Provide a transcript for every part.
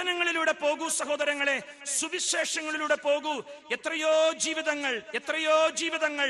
ലേഖനങ്ങളിലൂടെ പോകൂ സഹോദരങ്ങളെ. സുവിശേഷങ്ങളിലൂടെ പോകൂ. എത്രയോ ജീവിതങ്ങൾ എത്രയോ ജീവിതങ്ങൾ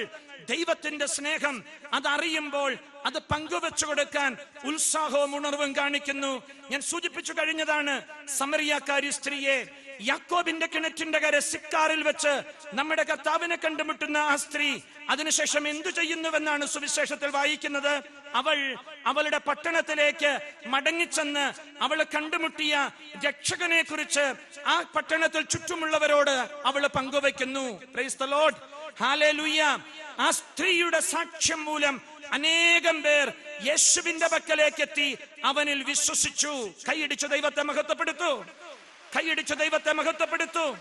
ദൈവത്തിന്റെ സ്നേഹം അതറിയുമ്പോൾ അത് പങ്കുവെച്ചു കൊടുക്കാൻ ഉത്സാഹവും ഉണർവും കാണിക്കുന്നു. ഞാൻ സൂചിപ്പിച്ചു കഴിഞ്ഞതാണ് സമറിയാക്കാരി സ്ത്രീയെ. യാക്കോബിന്റെ കിണറ്റിന്റെ കര സിക്കാറിൽ വെച്ച് നമ്മുടെ കർത്താവിനെ കണ്ടുമുട്ടുന്ന ആ സ്ത്രീ അതിനുശേഷം എന്തു ചെയ്യുന്നുവെന്നാണ് സുവിശേഷത്തിൽ വായിക്കുന്നത്? അവൾ അവളുടെ പട്ടണത്തിലേക്ക് മടങ്ങിച്ചെന്ന് അവൾ കണ്ടുമുട്ടിയ രക്ഷകനെ കുറിച്ച് ആ പട്ടണത്തിൽ ചുറ്റുമുള്ളവരോട് അവൾ പങ്കുവെക്കുന്നു ആ സ്ത്രീയുടെ സാക്ഷ്യം മൂലം അനേകം പേർ യേശുവിന്റെ പക്കലേക്ക് എത്തി അവനിൽ വിശ്വസിച്ചു. കൈയടിച്ചു ദൈവത്തെ മഹത്വപ്പെടുത്തു. കൈയടിച്ചു ദൈവത്തെ മഹത്വപ്പെടുത്തു.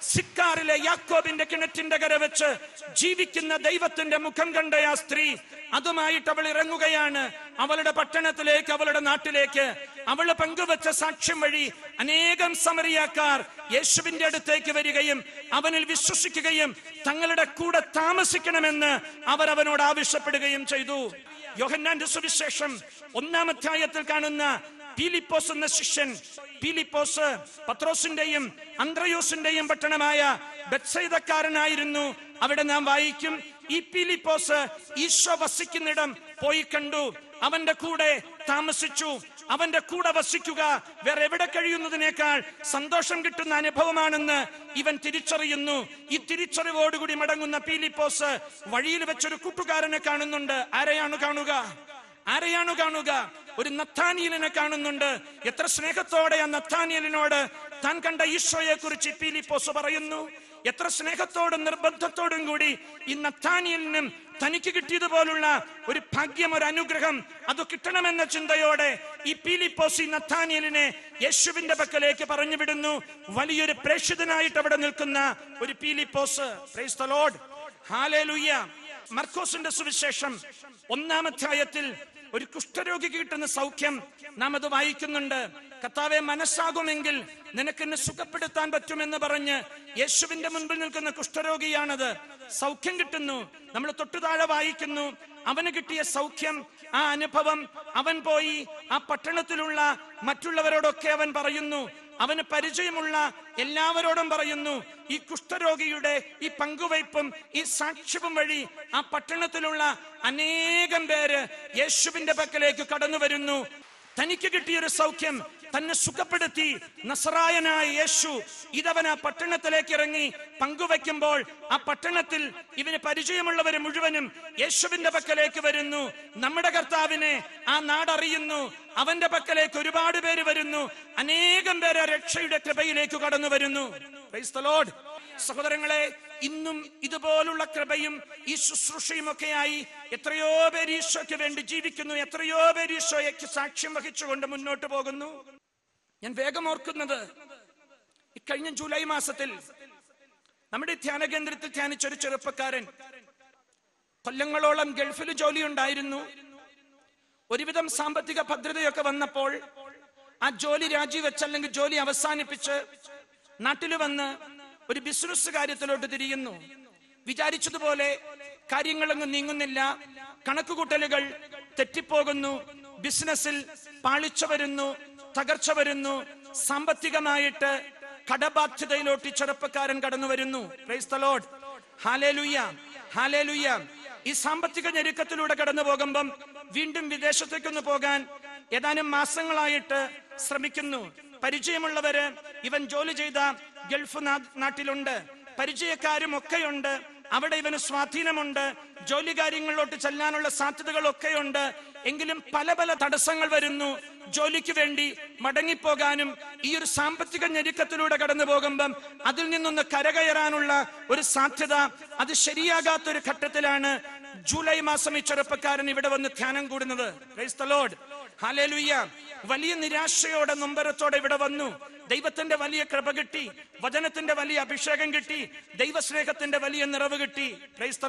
സിക്കാറിലെ യാക്കോബിന്റെ കിണറ്റിന്റെ കര വെച്ച് ജീവിക്കുന്ന ദൈവത്തിന്റെ മുഖം കണ്ട ആ സ്ത്രീ അതുമായിട്ട് അവൾ ഇറങ്ങുകയാണ്. അവളുടെ പട്ടണത്തിലേക്ക് അവളുടെ നാട്ടിലേക്ക് അവൾ പങ്കുവച്ച സാക്ഷ്യം വഴി അനേകം സമറിയാക്കാർ യേശുവിന്റെ അടുത്തേക്ക് വരികയും അവനിൽ വിശ്വസിക്കുകയും തങ്ങളുടെ കൂടെ താമസിക്കണമെന്ന് അവർ അവനോട് ആവശ്യപ്പെടുകയും ചെയ്തു. യോഹന്നാന്റെ സുവിശേഷം ഒന്നാം അധ്യായത്തിൽ കാണുന്ന പീലിപ്പോസ് എന്ന ശിഷ്യൻ പീലിപ്പോസ് പത്രോസിന്റെയും അന്ത്രയോസിന്റെയും പട്ടണമായ ബത്സൈതക്കാരനായിരുന്നു അവിടെ നാം വായിക്കും ഈ ഫിലിപ്പോസ് ഈശോ വസിക്കുന്നിടം പോയി കണ്ടു. അവന്റെ കൂടെ താമസിച്ചു. അവന്റെ കൂടെ വസിക്കുക വേറെ എവിടെ കഴിയുന്നതിനേക്കാൾ സന്തോഷം കിട്ടുന്ന അനുഭവമാണെന്ന് ഇവൻ തിരിച്ചറിയുന്നു. ഈ തിരിച്ചറിവോടുകൂടി മടങ്ങുന്ന പീലിപ്പോസ് വഴിയിൽ വെച്ചൊരു കൂട്ടുകാരനെ കാണുന്നുണ്ട്. ആരെയാണ് കാണുക? ആരെയാണ് കാണുക? ഒരു നത്താനിയലിനെ കാണുന്നുണ്ട്. എത്ര സ്നേഹത്തോടെ ആ നത്താനിയലിനോട് താൻ കണ്ട ഈശോയെ കുറിച്ച് പീലിപ്പോസ് പറയുന്നു. എത്ര സ്നേഹത്തോടും നിർബന്ധത്തോടും കൂടി ഈ നത്താനിയലിനും തനിക്ക് കിട്ടിയതുപോലുള്ള ഒരു ഭാഗ്യം ഒരു അനുഗ്രഹം അത് കിട്ടണമെന്ന ചിന്തയോടെ ഈ പീലിപ്പോസ് നത്താനിയലിനെ യേശുവിന്റെ പക്കലേക്ക് പറഞ്ഞു വിടുന്നു വലിയൊരു പ്രേക്ഷിതനായിട്ട് അവിടെ നിൽക്കുന്ന ഒരു പീലിപ്പോസ് മർക്കോസിന്റെ സുവിശേഷം ഒന്നാം അധ്യായത്തിൽ ഒരു കുഷ്ഠരോഗിക്ക് കിട്ടുന്ന സൗഖ്യം നാം അത് വായിക്കുന്നുണ്ട്. കർത്താവെ മനസ്സാകുമെങ്കിൽ നിനക്കെന്നെ സുഖപ്പെടുത്താൻ പറ്റുമെന്ന് പറഞ്ഞ് യേശുവിന്റെ മുൻപിൽ നിൽക്കുന്ന കുഷ്ഠരോഗിയാണത്. സൗഖ്യം കിട്ടുന്നു. നമ്മൾ തൊട്ടുതാഴെ വായിക്കുന്നു. അവന് കിട്ടിയ സൗഖ്യം ആ അനുഭവം അവൻ പോയി ആ പട്ടണത്തിലുള്ള മറ്റുള്ളവരോടൊക്കെ അവൻ പറയുന്നു അവന് പരിചയമുള്ള എല്ലാവരോടും പറയുന്നു ഈ കുഷ്ഠരോഗിയുടെ ഈ പങ്കുവയ്പും ഈ സാക്ഷ്യവും വഴി ആ പട്ടണത്തിലുള്ള അനേകം പേര് യേശുവിന്റെ പക്കലേക്ക് കടന്നു വരുന്നു തനിക്ക് കിട്ടിയൊരു സൗഖ്യം തന്നെ സുഖപ്പെടുത്തി. നസറായനായ യേശു ഇതവൻ ആ പട്ടണത്തിലേക്ക് ഇറങ്ങി പങ്കുവെക്കുമ്പോൾ ആ പട്ടണത്തിൽ ഇവന് പരിചയമുള്ളവര് മുഴുവനും യേശുവിന്റെ പക്കലേക്ക് വരുന്നു. നമ്മുടെ കർത്താവിനെ ആ നാടറിയുന്നു അവന്റെ പക്കലേക്ക് ഒരുപാട് പേര് വരുന്നു. അനേകം പേര് രക്ഷയുടെ കൃപയിലേക്ക് കടന്നു വരുന്നു. സഹോദരങ്ങളെ ഇന്നും ഇതുപോലുള്ള കൃപയും ഈ ശുശ്രൂഷയും ഒക്കെയായി എത്രയോ പേര് ഈശോയ്ക്ക് വേണ്ടി ജീവിക്കുന്നു എത്രയോ പേര് ഈശോയ്ക്ക് സാക്ഷ്യം വഹിച്ചുകൊണ്ട് മുന്നോട്ട് പോകുന്നു. ഞാൻ വേഗം ഓർക്കുന്നത് ഇക്കഴിഞ്ഞ ജൂലൈ മാസത്തിൽ നമ്മുടെ ധ്യാന കേന്ദ്രത്തിൽ ധ്യാനിച്ച ഒരു ചെറുപ്പക്കാരൻ കൊല്ലങ്ങളോളം ഗൾഫിൽ ജോലി ഉണ്ടായിരുന്നു ഒരുവിധം സാമ്പത്തിക ഭദ്രതയൊക്കെ വന്നപ്പോൾ ആ ജോലി രാജിവെച്ച് അല്ലെങ്കിൽ ജോലി അവസാനിപ്പിച്ച് നാട്ടിൽ വന്ന് ഒരു ബിസിനസ് കാര്യത്തിലോട്ട് തിരിയുന്നു. വിചാരിച്ചതുപോലെ കാര്യങ്ങളങ്ങ് നീങ്ങുന്നില്ല. കണക്കുകൂട്ടലുകൾ തെറ്റിപ്പോകുന്നു. ബിസിനസ്സിൽ പാളിച്ച വരുന്നു തകർച്ച വരുന്നു. സാമ്പത്തികമായിട്ട് കടബാധ്യതയിലോട്ട് ചെറുപ്പക്കാരൻ കടന്നു വരുന്നു. ഈ സാമ്പത്തിക ഞെരുക്കത്തിലൂടെ കടന്നു പോകുമ്പം വീണ്ടും വിദേശത്തേക്കൊന്ന് പോകാൻ ഏതാനും മാസങ്ങളായിട്ട് ശ്രമിക്കുന്നു. പരിചയമുള്ളവര് ഇവൻ ജോലി ചെയ്ത ഗൾഫ് നാട്ടിലുണ്ട്. പരിചയക്കാരും ഒക്കെയുണ്ട് അവിടെ ഇവന് സ്വാധീനമുണ്ട്. ജോലി കാര്യങ്ങളിലോട്ട് ചെല്ലാനുള്ള സാധ്യതകളൊക്കെയുണ്ട്. എങ്കിലും പല പല തടസ്സങ്ങൾ വരുന്നു. ജോലിക്ക് വേണ്ടി മടങ്ങിപ്പോകാനും ഈ ഒരു സാമ്പത്തിക ഞെരുക്കത്തിലൂടെ കടന്നു പോകുമ്പം അതിൽ നിന്നൊന്ന് കരകയറാനുള്ള ഒരു സാധ്യത അത് ശരിയാകാത്ത ഒരു ഘട്ടത്തിലാണ് ജൂലൈ മാസം ഈ ചെറുപ്പക്കാരൻ ഇവിടെ വന്ന് ധ്യാനം കൂടുന്നത്. വലിയ നിരാശയോടെ നൊമ്പരത്തോടെ ഇവിടെ വന്നു. ദൈവത്തിന്റെ വലിയ കൃപ കിട്ടി വചനത്തിന്റെ വലിയ അഭിഷേകം കിട്ടി ദൈവസ്നേഹത്തിന്റെ വലിയ നിറവ് കിട്ടി. പ്രൈസ് ദ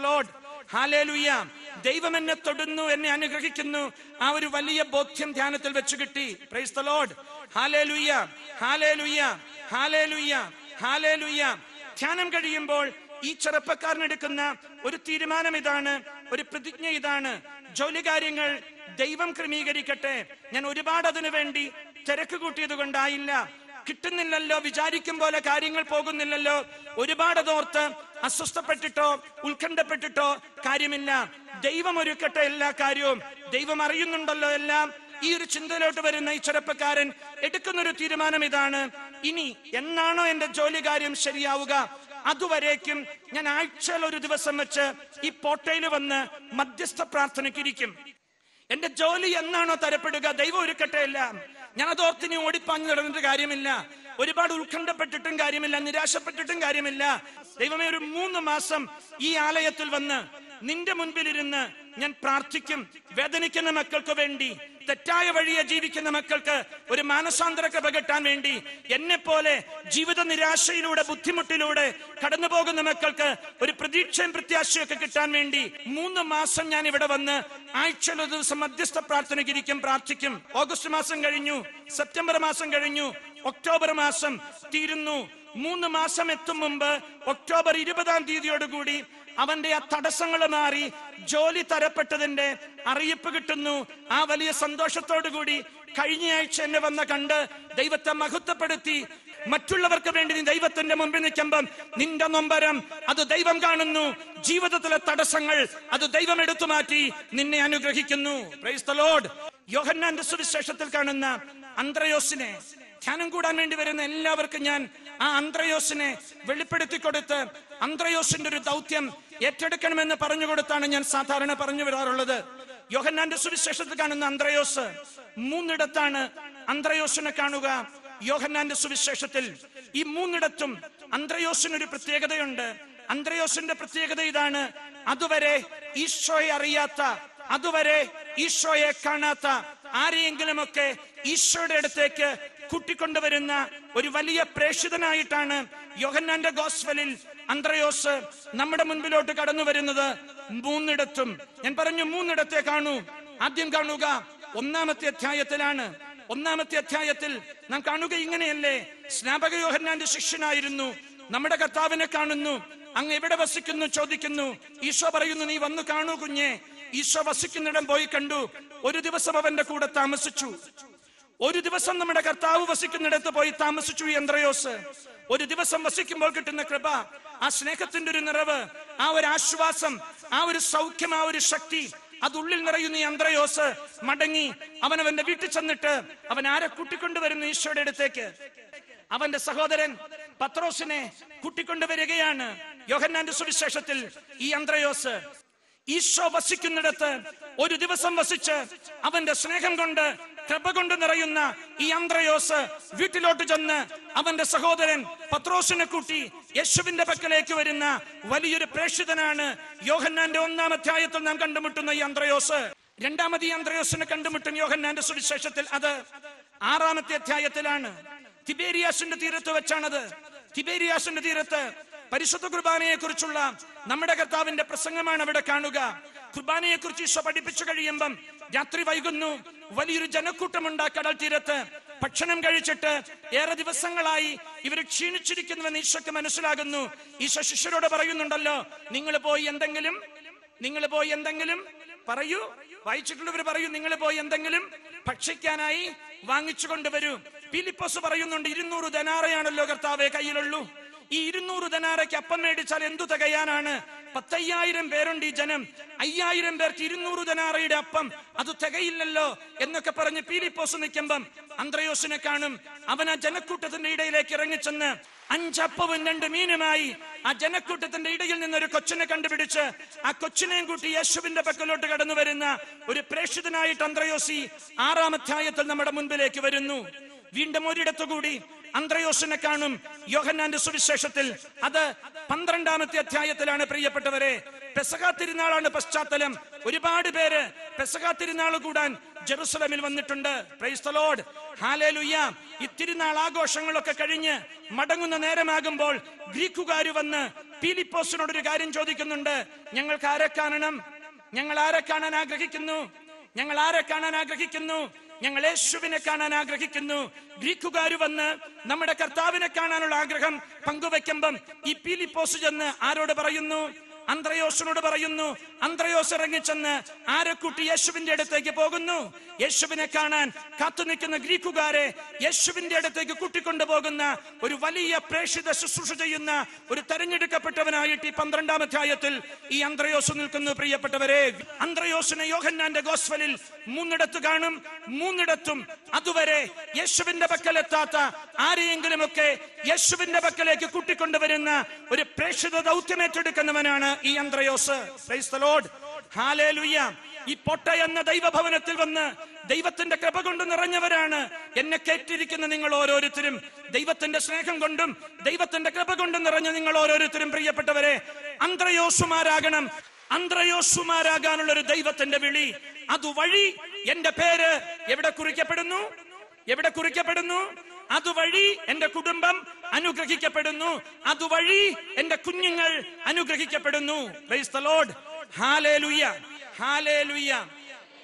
ദൈവം എന്നെ തൊടുന്നു എന്നെ അനുഗ്രഹിക്കുന്നു. ആ ഒരു വലിയ ബോധ്യം ധ്യാനത്തിൽ വെച്ച് കിട്ടി. Praise the Lord hallelujah hallelujah hallelujah hallelujah ധ്യാനം കഴിയുമ്പോൾ ഈ ചെറുപ്പക്കാരൻ എടുക്കുന്ന ഒരു തീരുമാനം ഇതാണ് ഒരു പ്രതിജ്ഞ ഇതാണ്. ജോലി കാര്യങ്ങൾ ദൈവം ക്രമീകരിക്കട്ടെ. ഞാൻ ഒരുപാട് അതിനു വേണ്ടി തിരക്ക് കൂട്ടിയത് കൊണ്ടായില്ല. കിട്ടുന്നില്ലല്ലോ വിചാരിക്കും പോലെ കാര്യങ്ങൾ പോകുന്നില്ലല്ലോ. ഒരുപാട് അതോർത്ത് അസ്വസ്ഥപ്പെട്ടിട്ടോ ഉത്കണ്ഠപ്പെട്ടിട്ടോ കാര്യമില്ല. ദൈവം ഒരുക്കട്ടെ എല്ലാ കാര്യവും. ദൈവം അറിയുന്നുണ്ടല്ലോ എല്ലാം. ഈ ഒരു ചിന്തയിലോട്ട് വരുന്ന ഈ ചെറുപ്പക്കാരൻ എടുക്കുന്ന ഒരു തീരുമാനം ഇതാണ്. ഇനി എന്നാണോ എന്റെ ജോലി കാര്യം ശരിയാവുക? അതുവരേക്കും ഞാൻ ആഴ്ചയിൽ ഒരു ദിവസം വെച്ച് ഈ പോട്ടയിൽ വന്ന് മധ്യസ്ഥ പ്രാർത്ഥനയ്ക്കിരിക്കും എന്റെ ജോലി എന്നാണോ തരപ്പെടുക? ദൈവം ഒരുക്കട്ടെ എല്ലാം. ഞാൻ അതോർത്തിനി ഓടിപ്പാഞ്ഞു നടന്നിട്ട് കാര്യമില്ല. ഒരുപാട് ഉത്കണ്ഠപ്പെട്ടിട്ടും കാര്യമില്ല നിരാശപ്പെട്ടിട്ടും കാര്യമില്ല. ദൈവമേ ഒരു മൂന്ന് മാസം ഈ ആലയത്തിൽ വന്ന് നിന്റെ മുൻപിലിരുന്ന് ഞാൻ പ്രാർത്ഥിക്കും വേദനിക്കുന്ന മക്കൾക്ക് വേണ്ടി തെറ്റായ വഴിയെ ജീവിക്കുന്ന മക്കൾക്ക് ഒരു മാനസാന്തര പകട്ടാൻ വേണ്ടി എന്നെ പോലെ ജീവിത നിരാശയിലൂടെ ബുദ്ധിമുട്ടിലൂടെ കടന്നു പോകുന്ന മക്കൾക്ക് ഒരു പ്രതീക്ഷയും പ്രത്യാശയൊക്കെ കിട്ടാൻ വേണ്ടി മൂന്ന് മാസം ഞാൻ ഇവിടെ വന്ന് ഒരു ദിവസം മധ്യസ്ഥ പ്രാർത്ഥനയ്ക്കിരിക്കും പ്രാർത്ഥിക്കും. ഓഗസ്റ്റ് മാസം കഴിഞ്ഞു സെപ്റ്റംബർ മാസം കഴിഞ്ഞു ഒക്ടോബർ മാസം തീരുന്നു. മൂന്ന് മാസം എത്തും മുമ്പ് ഒക്ടോബർ ഇരുപതാം തീയതിയോടുകൂടി അവന്റെ ആ തടസ്സങ്ങൾ മാറി ജോലി തരപ്പെട്ടതിന്റെ അറിയിപ്പ് കിട്ടുന്നു. ആ വലിയ സന്തോഷത്തോടു കൂടി കഴിഞ്ഞ ആഴ്ച എന്നെ വന്ന കണ്ട് ദൈവത്തെ മഹത്വപ്പെടുത്തി. മറ്റുള്ളവർക്ക് വേണ്ടി നീ ദൈവത്തിന്റെ മുമ്പിൽ നിൽക്കുമ്പം നിന്റെ നൊമ്പരം അത് ദൈവം കാണുന്നു. ജീവിതത്തിലെ തടസ്സങ്ങൾ അത് ദൈവം എടുത്തു മാറ്റി നിന്നെ അനുഗ്രഹിക്കുന്നു. ലോഡ്. യോഹന്നാന്റെ സുവിശേഷത്തിൽ കാണുന്ന അന്ത്രയോസിനെ ധ്യാനം കൂടാൻ വേണ്ടി വരുന്ന എല്ലാവർക്കും ഞാൻ ആ അന്ത്രയോസിനെ വെളിപ്പെടുത്തി കൊടുത്ത് അന്ത്രയോസിന്റെ ഒരു ദൗത്യം ഏറ്റെടുക്കണമെന്ന് പറഞ്ഞു കൊടുത്താണ് ഞാൻ സാധാരണ പറഞ്ഞു വരാറുള്ളത്. യോഹന്നാന്റെ സുവിശേഷത്തിൽ കാണുന്ന അന്ത്രയോസ് മൂന്നിടത്താണ് അന്ത്രയോസിനെ കാണുക. യോഹന്നാന്റെ സുവിശേഷത്തിൽ ഈ മൂന്നിടത്തും അന്ത്രയോസിന് ഒരു പ്രത്യേകതയുണ്ട്. അന്ത്രയോസിന്റെ പ്രത്യേകത ഇതാണ്. അതുവരെ ഈശോയെ അറിയാത്ത അതുവരെ ഈശോയെ കാണാത്ത ആരെയെങ്കിലുമൊക്കെ ഈശോയുടെ അടുത്തേക്ക് കൂട്ടിക്കൊണ്ടുവരുന്ന ഒരു വലിയ പ്രേക്ഷിതനായിട്ടാണ് യോഹന്നാന്റെ ഗോസ്വലിൽ അന്ത്രയോസ് നമ്മുടെ മുൻപിലോട്ട് കടന്നു വരുന്നത് മൂന്നിടത്തും. ഞാൻ പറഞ്ഞു മൂന്നിടത്തെ കാണൂ. ആദ്യം കാണുക ഒന്നാമത്തെ അധ്യായത്തിലാണ്. ഒന്നാമത്തെ അധ്യായത്തിൽ നാം കാണുക ഇങ്ങനെയല്ലേ. സ്നാപക യോഹന്നാന്റെ ശിഷ്യനായിരുന്നു. നമ്മുടെ കർത്താവിനെ കാണുന്നു. അങ്ങ് എവിടെ വസിക്കുന്നു ചോദിക്കുന്നു. ഈശോ പറയുന്നു നീ വന്നു കാണൂ കുഞ്ഞെ. ഈശോ വസിക്കുന്നിടം പോയി കണ്ടു. ഒരു ദിവസം അവന്റെ കൂടെ താമസിച്ചു. ഒരു ദിവസം നമ്മുടെ കർത്താവ് വസിക്കുന്നിടത്ത് പോയി താമസിച്ചു ഈ അന്ത്രയോസ്. ഒരു ദിവസം വസിക്കുമ്പോൾ കിട്ടുന്ന കൃപ ആ സ്നേഹത്തിന്റെ ഒരു നിറവ് ആ ഒരു ആശ്വാസം ആ ഒരു സൗഖ്യം ആ ഒരു ശക്തി അതുള്ളിൽ നിറയുന്ന അന്ത്രയോസ് മടങ്ങി അവൻ അവന്റെ വീട്ടിൽ ചെന്നിട്ട് അവൻ ആരെ കൂട്ടിക്കൊണ്ടുവരുന്നു ഈശോയുടെ അടുത്തേക്ക്? അവന്റെ സഹോദരൻ പത്രോസിനെ കൂട്ടിക്കൊണ്ടുവരികയാണ് യോഹന്നാന്റെ സുവിശേഷത്തിൽ ഈ അന്ത്രയോസ്. ഈശോ വസിക്കുന്നിടത്ത് ഒരു ദിവസം വസിച്ച് അവന്റെ സ്നേഹം കൊണ്ട് കൃപ കൊണ്ട് നിറയുന്ന ഈ അന്ത്രയോസ് വീട്ടിലോട്ട് ചെന്ന് അവന്റെ സഹോദരൻ പത്രോസിനെ കൂട്ടി യേശുവിന്റെ പക്കലേക്ക് വരുന്ന വലിയൊരു പ്രേക്ഷിതനാണ് യോഹന്നാന്റെ ഒന്നാം അധ്യായത്തിൽ നാം കണ്ടുമുട്ടുന്ന ഈ അന്ത്രയോസ്. രണ്ടാമത് ഈ അന്ത്രയോസിനെ കണ്ടുമുട്ടും യോഹന്നാന്റെ സുവിശേഷത്തിൽ അത് ആറാമത്തെ അധ്യായത്തിലാണ്. തിബേരിയാസിന്റെ തീരത്ത് വെച്ചാണത്. തിബേരിയാസിന്റെ തീരത്ത് പരിശുദ്ധ കുർബാനയെ കുറിച്ചുള്ള നമ്മുടെ കർത്താവിന്റെ പ്രസംഗമാണ് അവിടെ കാണുക. കുർബാനയെ കുറിച്ച് ഈശോ പഠിപ്പിച്ചു കഴിയുമ്പം രാത്രി വൈകുന്നു. വലിയൊരു ജനക്കൂട്ടമുണ്ട് കടൽ തീരത്ത്. ഭക്ഷണം കഴിച്ചിട്ട് ഏറെ ദിവസങ്ങളായി ഇവർ ക്ഷീണിച്ചിരിക്കുന്നുവെന്ന് ഈശോക്ക് മനസ്സിലാകുന്നു. ഈശോ ശിഷ്യരോട് പറയുന്നുണ്ടല്ലോ നിങ്ങൾ പോയി എന്തെങ്കിലും നിങ്ങൾ പോയി എന്തെങ്കിലും പറയൂ വായിച്ചിട്ടുള്ളവർ പറയൂ നിങ്ങൾ പോയി എന്തെങ്കിലും ഭക്ഷിക്കാനായി വാങ്ങിച്ചു കൊണ്ടുവരൂ ഫിലിപ്പോസ് പറയുന്നുണ്ട് ഇരുന്നൂറ് ധനാറയാണല്ലോ കർത്താവെ കയ്യിലുള്ളൂ. ഈ ഇരുന്നൂറ് ധനാറയ്ക്ക് അപ്പം മേടിച്ചാൽ എന്തു തികയാനാണ്? പത്തയ്യായിരം പേരുണ്ട് ഈ ജനം. അയ്യായിരം പേർക്ക് ഇരുന്നൂറ് ധനാറയുടെ അപ്പം. അത് തികയില്ലല്ലോ എന്നൊക്കെ പറഞ്ഞ് പീലിപ്പോസ് നിൽക്കുമ്പം അന്ത്രയോസിനെ കാണും. അവൻ ആ ജനക്കൂട്ടത്തിന്റെ ഇടയിലേക്ക് ഇറങ്ങിച്ചെന്ന് അഞ്ചപ്പവും രണ്ട് മീനുമായി ആ ജനക്കൂട്ടത്തിന്റെ ഇടയിൽ നിന്ന് ഒരു കൊച്ചിനെ കണ്ടുപിടിച്ച് ആ കൊച്ചിനെയും കൂട്ടി യേശുവിന്റെ പക്കലോട്ട് കടന്നു വരുന്ന ഒരു പ്രേക്ഷിതനായിട്ട് അന്ത്രയോസി ആറാം അധ്യായത്തിൽ നമ്മുടെ മുൻപിലേക്ക് വരുന്നു. വീണ്ടും ഒരിടത്തു കൂടി അന്ത്രയോസിനെ കാണും. യോഹന്നാന്റെ സുവിശേഷത്തിൽ അത് പന്ത്രണ്ടാമത്തെ അധ്യായത്തിലാണ് പ്രിയപ്പെട്ടവരെ. പെസക തിരുനാളാണ് പശ്ചാത്തലം. ഒരുപാട് പേര് പെസക തിരുനാൾ കൂടാൻ ജെറുസലമിൽ വന്നിട്ടുണ്ട്. ലോർഡ് ഹാലേലുയ്യ ഇത്തിരുനാൾ തിരുനാൾ ആഘോഷങ്ങളൊക്കെ കഴിഞ്ഞ് മടങ്ങുന്ന നേരമാകുമ്പോൾ ഗ്രീക്കുകാർ വന്ന് പീലിപ്പോസിനോട് ഒരു കാര്യം ചോദിക്കുന്നുണ്ട്. ഞങ്ങൾക്ക് ആരെ കാണണം? ഞങ്ങൾ ആരെ കാണാൻ ആഗ്രഹിക്കുന്നു? ഞങ്ങൾ ആരെ കാണാൻ ആഗ്രഹിക്കുന്നു? ഞങ്ങൾ യേശുവിനെ കാണാൻ ആഗ്രഹിക്കുന്നു. ഗ്രീക്കുകാർ വന്ന് നമ്മുടെ കർത്താവിനെ കാണാനുള്ള ആഗ്രഹം പങ്കുവെക്കുമ്പം ഈ പീലിപ്പോസ് ചെന്ന് ആരോട് പറയുന്നു? അന്ത്രയോസിനോട് പറയുന്നു. അന്ത്രയോസ് ഇറങ്ങിച്ചെന്ന് ആരെക്കൂട്ടി യേശുവിന്റെ അടുത്തേക്ക് പോകുന്നു? യേശുവിനെ കാണാൻ കാത്തു നിൽക്കുന്ന ഗ്രീക്കുകാരെ യേശുവിന്റെ അടുത്തേക്ക് കൂട്ടിക്കൊണ്ടു പോകുന്ന ഒരു വലിയ പ്രേക്ഷിത ശുശ്രൂഷ ചെയ്യുന്ന ഒരു തെരഞ്ഞെടുക്കപ്പെട്ടവനായിട്ട് ഈ പന്ത്രണ്ടാം അധ്യായത്തിൽ ഈ അന്ത്രയോസ് നിൽക്കുന്നു പ്രിയപ്പെട്ടവരെ. അന്ത്രയോസിനെ യോഹന്നാന്റെ ഗോസ്വലിൽ മൂന്നിടത്ത് കാണും. മൂന്നിടത്തും അതുവരെ യേശുവിന്റെ പക്കലെത്താത്ത ആരെയെങ്കിലുമൊക്കെ യേശുവിന്റെ പക്കലേക്ക് കൂട്ടിക്കൊണ്ടുവരുന്ന ഒരു പ്രേക്ഷിത ദൗത്യം ഏറ്റെടുക്കുന്നവനാണ് ഈ അന്ത്രയോസ്. ഈ പൊട്ട എന്ന ദൈവഭവനത്തിൽ വന്ന് ദൈവത്തിന്റെ കൃപ കൊണ്ട് നിറഞ്ഞവരാണ് എന്നെ കേട്ടിരിക്കുന്ന നിങ്ങൾ ഓരോരുത്തരും. ദൈവത്തിന്റെ സ്നേഹം കൊണ്ടും ദൈവത്തിന്റെ കൃപ കൊണ്ടും നിറഞ്ഞ നിങ്ങൾ ഓരോരുത്തരും പ്രിയപ്പെട്ടവരെ. അന്ത്രയോസുമാരാകണം. അന്ത്രയോസുമാരാകാനുള്ള ഒരു ദൈവത്തിന്റെ വിളി അതുവഴി എന്റെ പേര് എവിടെ കുറിക്കപ്പെടുന്നു? എവിടെ കുറിക്കപ്പെടുന്നു? അതുവഴി എന്റെ കുടുംബം അനുഗ്രഹിക്കപ്പെടുന്നു. അതുവഴി എന്റെ കുഞ്ഞുങ്ങൾ അനുഗ്രഹിക്കപ്പെടുന്നു.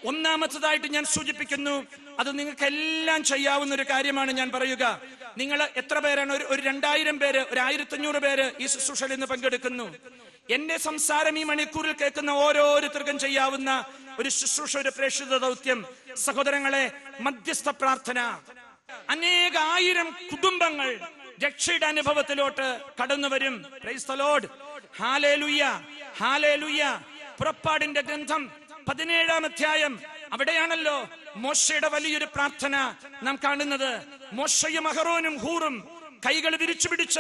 ഒന്നാമത്തതായിട്ട് ഞാൻ സൂചിപ്പിക്കുന്നു അത് നിങ്ങൾക്ക് എല്ലാം ചെയ്യാവുന്ന ഒരു കാര്യമാണ് ഞാൻ പറയുക. നിങ്ങൾ എത്ര പേരാണ്? ഒരു ഒരു രണ്ടായിരം പേര് ഒരു ആയിരത്തി അഞ്ഞൂറ് പേര് ഈ ശുശ്രൂഷയിൽ നിന്ന് പങ്കെടുക്കുന്നു. എന്റെ സംസാരം ഈ മണിക്കൂറിൽ കേൾക്കുന്ന ഓരോരുത്തർക്കും ചെയ്യാവുന്ന ഒരു ശുശ്രൂഷ ഒരു പ്രേക്ഷിത ദൗത്യം. സഹോദരങ്ങളെ മധ്യസ്ഥ പ്രാർത്ഥന. അനേക ആയിരം കുടുംബങ്ങൾ രക്ഷയുടെ അനുഭവത്തിലോട്ട് കടന്നു വരും. പുറപ്പാടിന്റെ ഗ്രന്ഥം പതിനേഴാം അധ്യായം. അവിടെയാണല്ലോ മോശയുടെ വലിയൊരു പ്രാർത്ഥന നാം കാണുന്നത്. മോശയും അഹറോനും ഹൂറും കൈകൾ വിരിച്ചു പിടിച്ച്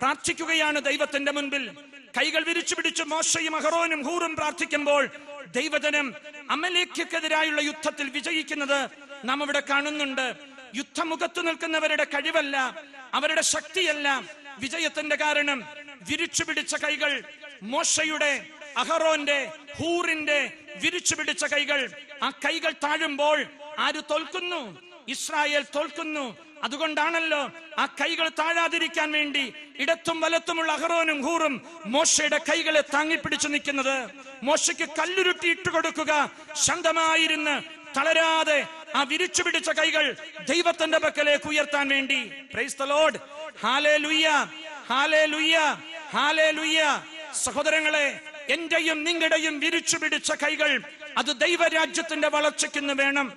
പ്രാർത്ഥിക്കുകയാണ് ദൈവത്തിന്റെ മുൻപിൽ. കൈകൾ വിരിച്ചു പിടിച്ച് മോശയും അഹറോനും ഹൂറും പ്രാർത്ഥിക്കുമ്പോൾ ദൈവജനം അമലേക്കെതിരായുള്ള യുദ്ധത്തിൽ വിജയിക്കുന്നത് നാം ഇവിടെ കാണുന്നുണ്ട്. യുദ്ധമുഖത്ത് നിൽക്കുന്നവരുടെ കഴിവല്ല അവരുടെ ശക്തിയല്ല. വിജയത്തിന്റെ കാരണം വിരിച്ചു പിടിച്ച കൈകൾ മോശയുടെ അഹറോന്റെ ഹൂറിന്റെ വിരിച്ചു പിടിച്ച കൈകൾ. ആ കൈകൾ താഴുമ്പോൾ ആര് തോൽക്കുന്നു? ഇസ്രായേൽ തോൽക്കുന്നു. അതുകൊണ്ടാണല്ലോ ആ കൈകൾ താഴാതിരിക്കാൻ വേണ്ടി ഇടത്തും വലത്തുമുള്ള അഹറോനും ഹൂറും മോശയുടെ കൈകളെ താങ്ങിപ്പിടിച്ചു നിൽക്കുന്നത്. മോശയ്ക്ക് കല്ലുരുട്ടി ഇട്ടുകൊടുക്കുക ശാന്തമായിരുന്ന് തളരാതെ ആ വിരിച്ചു പിടിച്ച കൈകൾ ദൈവത്തിന്റെ പക്കലേക്ക് ഉയർത്താൻ വേണ്ടി. പ്രൈസ് സഹോദരങ്ങളെ എന്റെയും നിങ്ങളുടെയും വിരിച്ചു പിടിച്ച കൈകൾ അത് ദൈവരാജ്യത്തിന്റെ വളർച്ചയ്ക്കുന്ന് വേണം.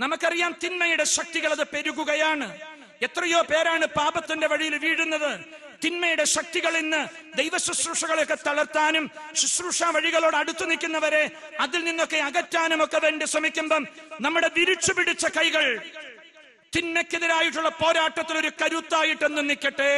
നമുക്കറിയാം തിന്മയുടെ ശക്തികൾ അത് പെരുകുകയാണ്. എത്രയോ പേരാണ് പാപത്തിന്റെ വഴിയിൽ വീഴുന്നത്. തിന്മയുടെ ശക്തികൾ ഇന്ന് ദൈവ ശുശ്രൂഷകളൊക്കെ തളർത്താനും ശുശ്രൂഷ വഴികളോട് അടുത്തു നിൽക്കുന്നവരെ അതിൽ നിന്നൊക്കെ അകറ്റാനും ഒക്കെ വേണ്ടി ശ്രമിക്കുമ്പം നമ്മുടെ വിരിച്ചു പിടിച്ച കൈകൾ തിന്മയ്ക്കെതിരായിട്ടുള്ള പോരാട്ടത്തിൽ ഒരു കരുത്തായിട്ടൊന്ന് നിൽക്കട്ടെ.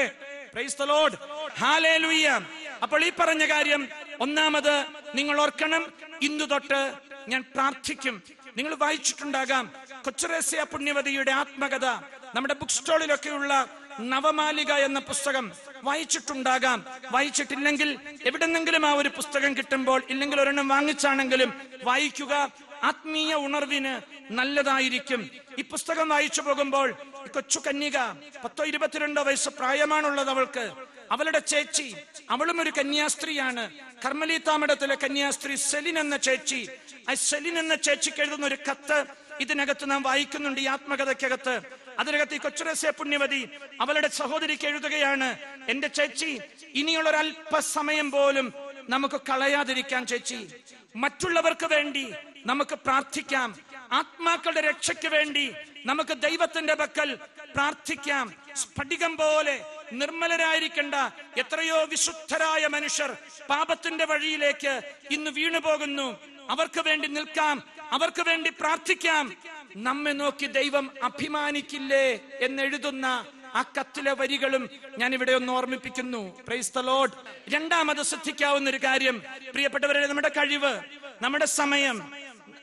അപ്പോൾ ഈ പറഞ്ഞ കാര്യം ഒന്നാമത് നിങ്ങൾ ഓർക്കണം ഇന്നു തൊട്ട് ഞാൻ പ്രാർത്ഥിക്കും. നിങ്ങൾ വായിച്ചിട്ടുണ്ടാകാം കൊച്ചുറേസ്യ പുണ്യവതിയുടെ ആത്മകഥ നമ്മുടെ ബുക്ക് സ്റ്റോളിലൊക്കെയുള്ള നവമാലിക എന്ന പുസ്തകം വായിച്ചിട്ടുണ്ടാകാം. വായിച്ചിട്ടില്ലെങ്കിൽ എവിടെന്നെങ്കിലും ആ ഒരു പുസ്തകം കിട്ടുമ്പോൾ ഇല്ലെങ്കിൽ ഒരെണ്ണം വാങ്ങിച്ചാണെങ്കിലും വായിക്കുക ആത്മീയ ഉണർവിന് നല്ലതായിരിക്കും. ഈ പുസ്തകം വായിച്ചു പോകുമ്പോൾ കൊച്ചു കന്യക പത്തോ ഇരുപത്തിരണ്ടോ വയസ്സ് പ്രായമാണുള്ളത് അവൾക്ക്. അവളുടെ ചേച്ചി അവളും ഒരു കന്യാസ്ത്രീയാണ്. കർമ്മലീത്താമഠത്തിലെ കന്യാസ്ത്രീ സെലിൻ എന്ന ചേച്ചി. ആ സെലിൻ എന്ന ചേച്ചിക്ക് എഴുതുന്ന ഒരു കത്ത് ഇതിനകത്ത് നാം വായിക്കുന്നുണ്ട് ഈ ആത്മകഥയ്ക്കകത്ത്. അതിനകത്ത് ഈ കൊച്ചുരസ്യ പുണ്യവതി അവളുടെ സഹോദരിക്ക് എഴുതുകയാണ് എന്റെ ചേച്ചി ഇനിയുള്ള ഒരു അല്പസമയം പോലും നമുക്ക് കളയാതിരിക്കാൻ ചേച്ചി. മറ്റുള്ളവർക്ക് വേണ്ടി നമുക്ക് പ്രാർത്ഥിക്കാം. ആത്മാക്കളുടെ രക്ഷയ്ക്ക് വേണ്ടി നമുക്ക് ദൈവത്തിന്റെ പക്കൽ പ്രാർത്ഥിക്കാം. സ്ഫടികം പോലെ നിർമ്മലരായിരിക്കേണ്ട എത്രയോ വിശുദ്ധരായ മനുഷ്യർ പാപത്തിന്റെ വഴിയിലേക്ക് ഇന്ന് വീണുപോകുന്നു. അവർക്ക് വേണ്ടി നിൽക്കാം. അവർക്ക് വേണ്ടി പ്രാർത്ഥിക്കാം. നമ്മെ നോക്കി ദൈവം അഭിമാനിക്കില്ലേ എന്നെഴുതുന്ന ആ കത്തിലെ വരികളും ഞാൻ ഇവിടെ ഒന്ന് ഓർമ്മിപ്പിക്കുന്നു. പ്രൈസ് ലോഡ് രണ്ടാമത് ശ്രദ്ധിക്കാവുന്ന ഒരു കാര്യം. പ്രിയപ്പെട്ടവരെ നമ്മുടെ കഴിവ് നമ്മുടെ സമയം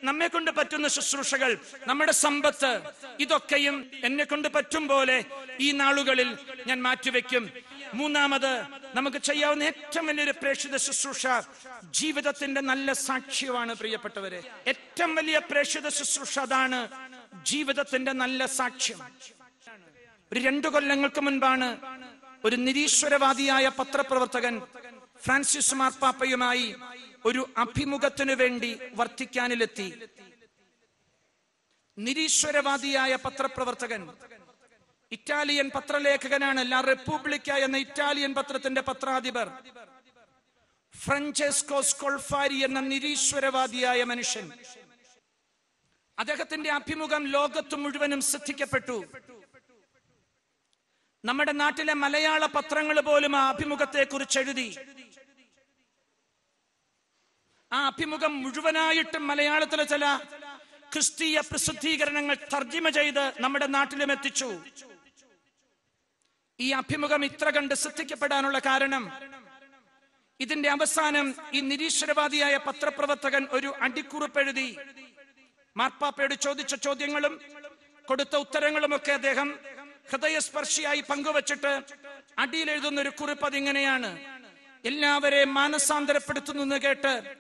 നമ്മെ കൊണ്ട് പറ്റുന്ന ശുശ്രൂഷകൾ നമ്മുടെ സമ്പത്ത് ഇതൊക്കെയും എന്നെ കൊണ്ട് പറ്റും പോലെ ഈ നാളുകളിൽ ഞാൻ മാറ്റിവെക്കും. മൂന്നാമത് നമുക്ക് ചെയ്യാവുന്ന ഏറ്റവും വലിയൊരു പ്രേക്ഷിത ശുശ്രൂഷ ജീവിതത്തിന്റെ നല്ല സാക്ഷ്യമാണ് പ്രിയപ്പെട്ടവരെ. ഏറ്റവും വലിയ പ്രേക്ഷിത ശുശ്രൂഷ അതാണ് ജീവിതത്തിന്റെ നല്ല സാക്ഷ്യം. ഒരു രണ്ടു കൊല്ലങ്ങൾക്ക് മുൻപാണ് ഒരു നിരീശ്വരവാദിയായ പത്രപ്രവർത്തകൻ ഫ്രാൻസിസ് മാർപ്പാപ്പയുമായി ഒരു അഭിമുഖത്തിനു വേണ്ടി വർത്തിക്കാനിലെത്തി. നിരീശ്വരവാദിയായ പത്രപ്രവർത്തകൻ ഇറ്റാലിയൻ പത്രലേഖകനാണ് ലാ റിപ്പബ്ലിക്ക എന്ന ഇറ്റാലിയൻ പത്രത്തിന്റെ പത്രാധിപർ. ഫ്രഞ്ചെസ്കോ സ്കോൾഫാരി എന്ന നിരീശ്വരവാദിയായ മനുഷ്യൻ. അദ്ദേഹത്തിന്റെ അഭിമുഖം ലോകത്ത് മുഴുവനും ശ്രദ്ധിക്കപ്പെട്ടു. നമ്മുടെ നാട്ടിലെ മലയാള പത്രങ്ങൾ പോലും ആ അഭിമുഖത്തെ കുറിച്ച് എഴുതി. ആ അഭിമുഖം മുഴുവനായിട്ടും മലയാളത്തിലെ ചില ക്രിസ്തീയ പ്രസിദ്ധീകരണങ്ങൾ തർജിമ ചെയ്ത് നമ്മുടെ നാട്ടിലും എത്തിച്ചു. ഈ അഭിമുഖം ഇത്ര കണ്ട് ശ്രദ്ധിക്കപ്പെടാനുള്ള കാരണം ഇതിന്റെ അവസാനം ഈ നിരീശ്വരവാദിയായ പത്രപ്രവർത്തകൻ ഒരു അടിക്കുറിപ്പ് എഴുതി. മാർപ്പാപ്പയോട് ചോദിച്ച ചോദ്യങ്ങളും കൊടുത്ത ഉത്തരങ്ങളുമൊക്കെ അദ്ദേഹം ഹൃദയസ്പർശിയായി പങ്കുവച്ചിട്ട് അടിയിൽ എഴുതുന്ന ഒരു കുറിപ്പ് അതിങ്ങനെയാണ്. എല്ലാവരെയും മാനസാന്തരപ്പെടുത്തുന്നു കേട്ട്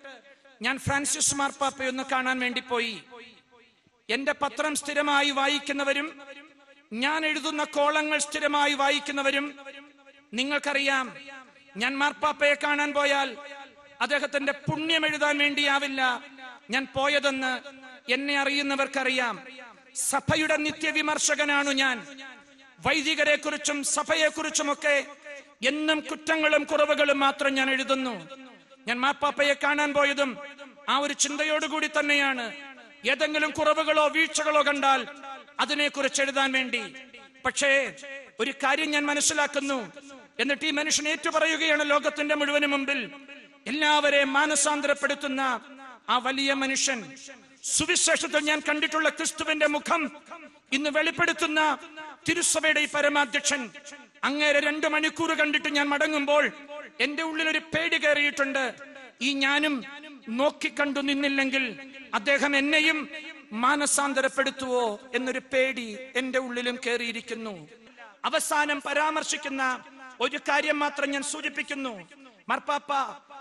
ഞാൻ ഫ്രാൻസിസ് മാർപ്പാപ്പയൊന്ന് കാണാൻ വേണ്ടി പോയി. എന്റെ പത്രം സ്ഥിരമായി വായിക്കുന്നവരും ഞാൻ എഴുതുന്ന കോളങ്ങൾ സ്ഥിരമായി വായിക്കുന്നവരും നിങ്ങൾക്കറിയാം ഞാൻ മാർപ്പാപ്പയെ കാണാൻ പോയാൽ അദ്ദേഹത്തിന്റെ പുണ്യം എഴുതാൻ വേണ്ടിയാവില്ല. ഞാൻ പോയതെന്ന് എന്നെ അറിയുന്നവർക്കറിയാം. സഭയുടെ നിത്യവിമർശകനാണു ഞാൻ. വൈദികരെ കുറിച്ചും സഭയെ കുറിച്ചുമൊക്കെ എന്നും കുറ്റങ്ങളും കുറവുകളും മാത്രം ഞാൻ എഴുതുന്നു. ഞാൻ മാപ്പാപ്പയെ കാണാൻ പോയതും ആ ഒരു ചിന്തയോടുകൂടി തന്നെയാണ്. ഏതെങ്കിലും കുറവുകളോ വീഴ്ചകളോ കണ്ടാൽ അതിനെക്കുറിച്ച് എഴുതാൻ വേണ്ടി. പക്ഷേ ഒരു കാര്യം ഞാൻ മനസ്സിലാക്കുന്നു. എന്നിട്ട് ഈ മനുഷ്യൻ ഏറ്റുപറയുകയാണ് ലോകത്തിന്റെ മുഴുവനും മുമ്പിൽ. എല്ലാവരെയും മാനസാന്തരപ്പെടുത്തുന്ന ആ വലിയ മനുഷ്യൻ. സുവിശേഷത്തിൽ ഞാൻ കണ്ടിട്ടുള്ള ക്രിസ്തുവിന്റെ മുഖം ഇന്ന് വെളിപ്പെടുത്തുന്ന തിരുസഭയുടെ ഈ പരമാധ്യക്ഷൻ. അങ്ങേരെ രണ്ടു മണിക്കൂർ കണ്ടിട്ട് ഞാൻ മടങ്ങുമ്പോൾ എന്റെ ഉള്ളിൽ ഒരു പേടി കയറിയിട്ടുണ്ട്. ഈ ഞാനും നോക്കിക്കണ്ടു നിന്നില്ലെങ്കിൽ അദ്ദേഹം എന്നെയും മാനസാന്തരപ്പെടുത്തുവോ എന്നൊരു പേടി എന്റെ ഉള്ളിലും കയറിയിരിക്കുന്നു. അവസാനം പരാമർശിക്കുന്ന ഒരു കാര്യം മാത്രം ഞാൻ സൂചിപ്പിക്കുന്നു. മർപ്പാപ്പ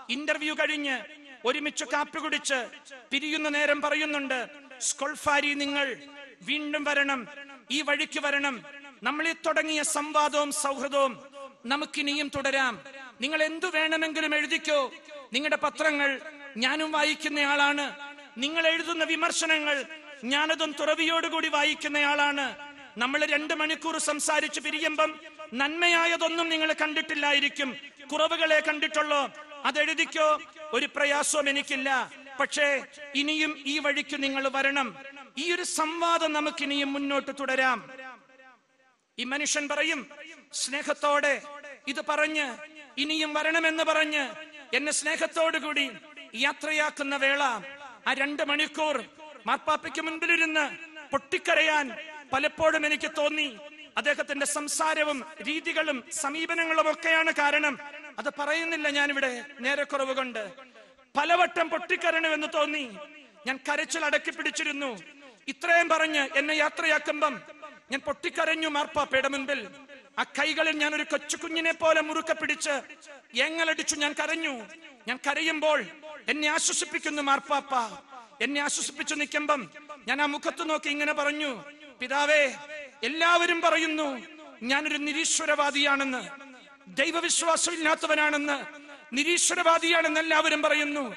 ഇന്റർവ്യൂ കഴിഞ്ഞ് ഒരുമിച്ച് കാപ്പി കുടിച്ച് പിരിയുന്ന നേരം പറയുന്നുണ്ട് സ്കൊൾഫാരി നിങ്ങൾ വീണ്ടും വരണം ഈ വഴിക്ക് വരണം. നമ്മളിൽ തുടങ്ങിയ സംവാദവും സൗഹൃദവും നമുക്കിനിയും തുടരാം. നിങ്ങൾ എന്തു വേണമെങ്കിലും എഴുതിക്കോ. നിങ്ങളുടെ പത്രങ്ങൾ ഞാനും വായിക്കുന്നയാളാണ്. നിങ്ങൾ എഴുതുന്ന വിമർശനങ്ങൾ ഞാനതും തുറവിയോടുകൂടി വായിക്കുന്നയാളാണ്. നമ്മൾ രണ്ട് മണിക്കൂർ സംസാരിച്ച് പിരിയുമ്പം നന്മയായതൊന്നും നിങ്ങൾ കണ്ടിട്ടില്ലായിരിക്കും. കുറവുകളെ കണ്ടിട്ടുള്ളോ? അതെഴുതിക്കോ? ഒരു പ്രയാസവും എനിക്കില്ല. പക്ഷേ ഇനിയും ഈ വഴിക്ക് നിങ്ങൾ വരണം. ഈ ഒരു സംവാദം നമുക്ക് ഇനിയും മുന്നോട്ട് തുടരാം. ഈ മനുഷ്യൻ പറയും സ്നേഹത്തോടെ ഇത് പറഞ്ഞ് ഇനിയും വരണമെന്ന് പറഞ്ഞ് എന്നെ സ്നേഹത്തോടു കൂടി യാത്രയാക്കുന്ന വേള. ആ രണ്ട് മണിക്കൂർ മാർപ്പാപ്പയ്ക്ക് മുൻപിലിരുന്ന് പൊട്ടിക്കരയാൻ പലപ്പോഴും എനിക്ക് തോന്നി. അദ്ദേഹത്തിന്റെ സംസാരവും രീതികളും സമീപനങ്ങളും ഒക്കെയാണ് കാരണം. അത് പറയുന്നില്ല ഞാനിവിടെ കുറവ് കൊണ്ട്. പലവട്ടം പൊട്ടിക്കരണമെന്ന് തോന്നി. ഞാൻ കരച്ചിൽ അടക്കി പിടിച്ചിരുന്നു. ഇത്രയും പറഞ്ഞ് എന്നെ യാത്രയാക്കുമ്പം ഞാൻ പൊട്ടിക്കരഞ്ഞു മാർപ്പാപ്പയുടെ മുൻപിൽ. ആ കൈകളിൽ ഞാൻ ഒരു കൊച്ചു കുഞ്ഞിനെ പോലെ മുറുക്കെ പിടിച്ച് എങ്ങലടിച്ചു ഞാൻ കരഞ്ഞു. ഞാൻ കരയുമ്പോൾ എന്നെ ആശ്വസിപ്പിക്കുന്നു മാർപ്പാപ്പ. എന്നെ ആശ്വസിപ്പിച്ചു നിൽക്കുമ്പം ഞാൻ ആ മുഖത്ത് നോക്കി ഇങ്ങനെ പറഞ്ഞു പിതാവേ എല്ലാവരും പറയുന്നു ഞാനൊരു നിരീശ്വരവാദിയാണെന്ന്. ദൈവവിശ്വാസം ഇല്ലാത്തവനാണെന്ന് നിരീശ്വരവാദിയാണെന്ന് എല്ലാവരും പറയുന്നു.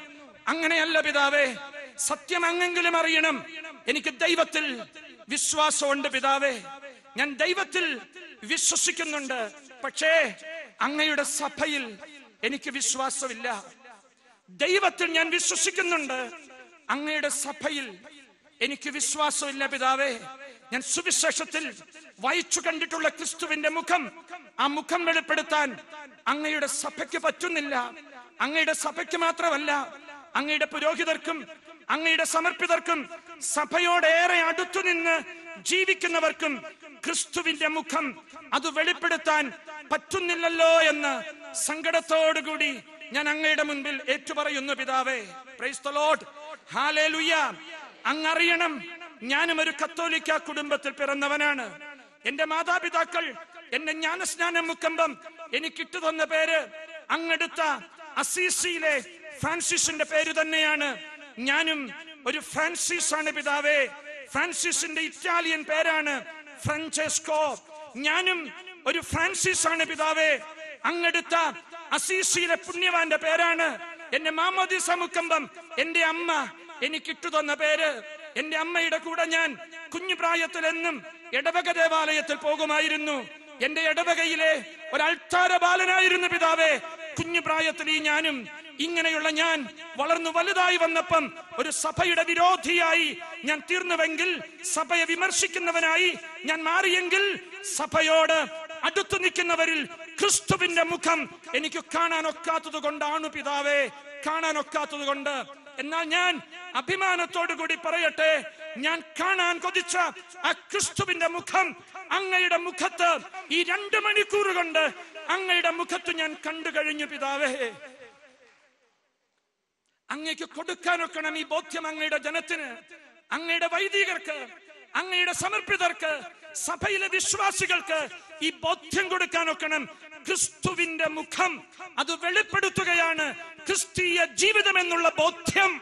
അങ്ങനെയല്ല പിതാവേ സത്യം അങ്ങെങ്കിലും അറിയണം. എനിക്ക് ദൈവത്തിൽ വിശ്വാസമുണ്ട് പിതാവേ. ഞാൻ ദൈവത്തിൽ വിശ്വസിക്കുന്നുണ്ട്. പക്ഷേ അങ്ങയുടെ സഭയിൽ എനിക്ക് വിശ്വാസമില്ല. ദൈവത്തിൽ ഞാൻ വിശ്വസിക്കുന്നുണ്ട്. അങ്ങയുടെ സഭയിൽ എനിക്ക് വിശ്വാസമില്ല പിതാവേ. ഞാൻ സുവിശേഷത്തിൽ വായിച്ചു കണ്ടിട്ടുള്ള ക്രിസ്തുവിന്റെ മുഖം ആ മുഖം വെളിപ്പെടുത്താൻ അങ്ങയുടെ സഭയ്ക്ക് പറ്റുന്നില്ല. അങ്ങയുടെ സഭയ്ക്ക് മാത്രമല്ല അങ്ങയുടെ പുരോഹിതർക്കും അങ്ങയുടെ സമർപ്പിതർക്കും സഭയോടേറെ അടുത്തു നിന്ന് ജീവിക്കുന്നവർക്കും ക്രിസ്തുവിന്റെ മുഖം അത് വെളിപ്പെടുത്താൻ പറ്റുന്നില്ലല്ലോ എന്ന് സങ്കടത്തോടുകൂടി ഞാൻ അങ്ങയുടെ മുൻപിൽ ഏറ്റുപറയുന്നു പിതാവേ. പ്രൈസ് അങ്ങറിയണം. ഞാനും ഒരു കത്തോലിക്ക കുടുംബത്തിൽ പിറന്നവനാണ്. എന്റെ മാതാപിതാക്കൾ എന്നെ ജ്ഞാനസ്നാനം മുക്കമ്പം എനിക്കിട്ടു തന്ന പേര് അങ്ങെടുത്ത അസീസിയിലെ ഫ്രാൻസിസിന്റെ പേര് തന്നെയാണ്. ഞാനും ഒരു ഫ്രാൻസിസ് ആണ് പിതാവേ. ഫ്രാൻസിസിന്റെ ഇറ്റാലിയൻ പേരാണ് ഫ്രാൻചെസ്കോ. ഞാനും ഒരു ഫ്രാൻസിസ് ആണ് പിതാവേ. അങ്ങെടുത്ത അസീസിയിലെ പുണ്യവാന്റെ പേരാണ്. എന്റെ മാമോദിസ മുക്കമ്പം എന്റെ അമ്മ എനിക്കിട്ടു തന്ന പേര് എന്റെ അമ്മയുടെ കൂടെ ഞാൻ കുഞ്ഞു പ്രായത്തിൽ എന്നും ഇടവക ദേവാലയത്തിൽ പോകുമായിരുന്നു. എന്റെ ഇടവകയിലെ ഒരു അൾത്താര ബാലനായിരുന്നു പിതാവേ. കുഞ്ഞു പ്രായത്തിൽ ഈ ഞാനും ഇങ്ങനെയുള്ള ഞാൻ വളർന്നു വലുതായി വന്നപ്പം ഒരു സഭയുടെ വിരോധിയായി ഞാൻ തീർന്നുവെങ്കിൽ സഭയെ വിമർശിക്കുന്നവനായി ഞാൻ മാറിയെങ്കിൽ സഭയോട് അടുത്തു നിൽക്കുന്നവരിൽ ക്രിസ്തുവിന്റെ മുഖം എനിക്ക് കാണാനൊക്കാത്തത് കൊണ്ടാണ് പിതാവേ. കാണാനൊക്കാത്തത് കൊണ്ട് എന്നാൽ ഞാൻ അഭിമാനത്തോടു കൂടി പറയട്ടെ. ഞാൻ കാണാൻ കൊതിച്ച ആ ക്രിസ്തുവിന്റെ മുഖം അങ്ങയുടെ മുഖത്ത് ഈ രണ്ട് മണിക്കൂർ കൊണ്ട് അങ്ങയുടെ മുഖത്ത് ഞാൻ കണ്ടു കഴിഞ്ഞു പിതാവേ. അങ്ങയ്ക്ക് കൊടുക്കാനൊക്കണം ഈ ബോധ്യം അങ്ങയുടെ ജനത്തിന് അങ്ങയുടെ വൈദികർക്ക് അങ്ങയുടെ സമർപ്പിതർക്ക് സഭയിലെ വിശ്വാസികൾക്ക് ഈ ബോധ്യം കൊടുക്കാനൊക്കണം ക്രിസ്തുവിന്റെ മുഖം അത് വെളിപ്പെടുത്തുകയാണ് ക്രിസ്തീയ ജീവിതം എന്നുള്ള ബോധ്യം.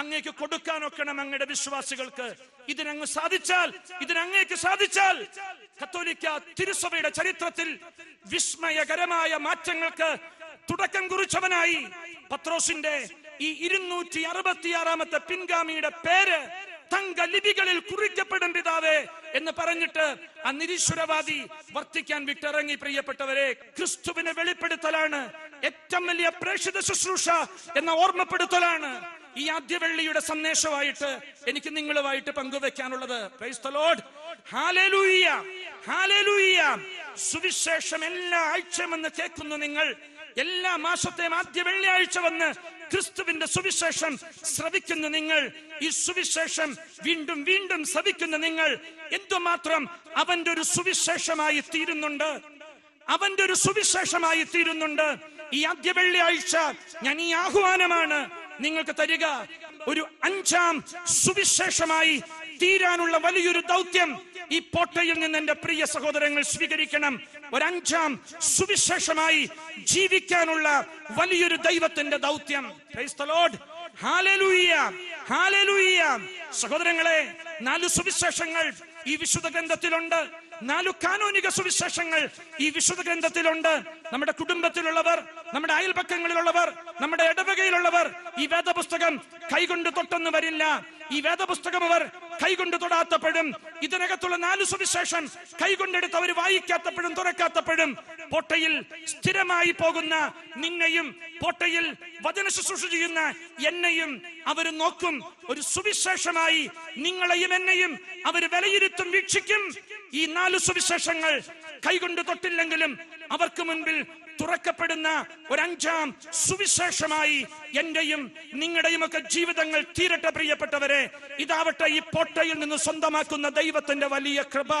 അങ്ങേക്ക് കൊടുക്കാനൊക്കണം അങ്ങയുടെ വിശ്വാസികൾക്ക്. ഇതിനങ്ങ് സാധിച്ചാൽ ഇതിനങ്ങേക്ക് സാധിച്ചാൽ കത്തോലിക്ക തിരുസഭയുടെ ചരിത്രത്തിൽ വിസ്മയകരമായ മാറ്റങ്ങൾക്ക് തുടക്കം കുറിച്ചവനായി. പത്രോസിന്റെ ഈ ഇരുന്നൂറ്റി അറുപത്തിയാറാമത്തെ പിൻഗാമിയുടെ പേര് തങ്ക ലിപികളിൽ കുറിക്കപ്പെടും പിതാവേ എന്ന് പറഞ്ഞിട്ട് ആ നിരീശ്വരവാദി വർത്തിക്കാൻ വിട്ടിറങ്ങി. പ്രിയപ്പെട്ടവരെ ക്രിസ്തുവിനെ വെളിപ്പെടുത്തലാണ്. ഏറ്റവും വലിയ പ്രേക്ഷിത ശുശ്രൂഷ എന്ന ഓർമ്മപ്പെടുത്തലാണ്. ഈ ആദ്യ വെള്ളിയുടെ സന്ദേശമായിട്ട് എനിക്ക് നിങ്ങളുമായിട്ട് പങ്കുവെക്കാനുള്ളത്. സുവിശേഷം എല്ലാ ആഴ്ചയും എന്ന് കേൾക്കുന്നു നിങ്ങൾ. എല്ലാ മാസത്തെയും ആദ്യ വെള്ളിയാഴ്ച വന്ന് ക്രിസ്തുവിന്റെ സുവിശേഷം ശ്രവിക്കുന്ന നിങ്ങൾ. ഈ സുവിശേഷം വീണ്ടും വീണ്ടും ശ്രവിക്കുന്ന നിങ്ങൾ. എന്തുമാത്രം അവന്റെ ഒരു സുവിശേഷമായി തീരുന്നുണ്ട്? അവന്റെ ഒരു സുവിശേഷമായി തീരുന്നുണ്ട്. ഈ ആദ്യ വെള്ളിയാഴ്ച ഞാൻ ഈ ആഹ്വാനമാണ്. നിങ്ങൾക്ക് തരിക. ഒരു അഞ്ചാം സുവിശേഷമായി തീരാനുള്ള വലിയൊരു ദൗത്യം ഈ പോട്ടയിൽ നിന്ന് എന്റെ പ്രിയ സഹോദരങ്ങൾ സ്വീകരിക്കണം. ഒരഞ്ചാം സുവിശേഷമായി ജീവിക്കാനുള്ള വലിയൊരു ദൈവത്തിന്റെ ദൗത്യം. സഹോദരങ്ങളെ നാല് സുവിശേഷങ്ങൾ ഈ വിശുദ്ധ ഗ്രന്ഥത്തിലുണ്ട്. നാലു കാനോനിക സുവിശേഷങ്ങൾ ഈ വിശുദ്ധ ഗ്രന്ഥത്തിലുണ്ട്. നമ്മുടെ കുടുംബത്തിലുള്ളവർ നമ്മുടെ അയൽപക്കങ്ങളിലുള്ളവർ നമ്മുടെ ഇടവകയിലുള്ളവർ ഈ വേദപുസ്തകം കൈകൊണ്ട് തൊട്ടൊന്നും വരില്ല. ഈ വേദപുസ്തകം അവർ കൈകൊണ്ട് തൊടാത്തപ്പോഴും ഇതിനകത്തുള്ള നാല് സുവിശേഷം കൈകൊണ്ടെടുത്ത് അവർ വായിക്കാത്തപ്പോഴും തുറക്കാത്തപ്പോഴും പോട്ടയിൽ സ്ഥിരമായി പോകുന്ന നിന്നെയും പോട്ടയിൽ വചന ശുശ്രൂഷ ചെയ്യുന്ന എന്നെയും അവർ നോക്കും. ഒരു സുവിശേഷമായി നിങ്ങളെയും എന്നെയും അവർ വിലയിരുത്തും വീക്ഷിക്കും. ഈ നാല് സുവിശേഷങ്ങൾ കൈകൊണ്ട് തൊട്ടില്ലെങ്കിലും അവർക്ക് മുൻപിൽ തുറക്കപ്പെടുന്ന ഒരഞ്ചാം സുവിശേഷമായി എന്റെയും നിങ്ങളുടെയും ഒക്കെ ജീവിതങ്ങൾ തീരട്ടെ പ്രിയപ്പെട്ടവരെ. ഇതാവട്ടെ ഈ പോട്ടയിൽ നിന്ന് സ്വന്തമാക്കുന്ന ദൈവത്തിന്റെ വലിയ കൃപ.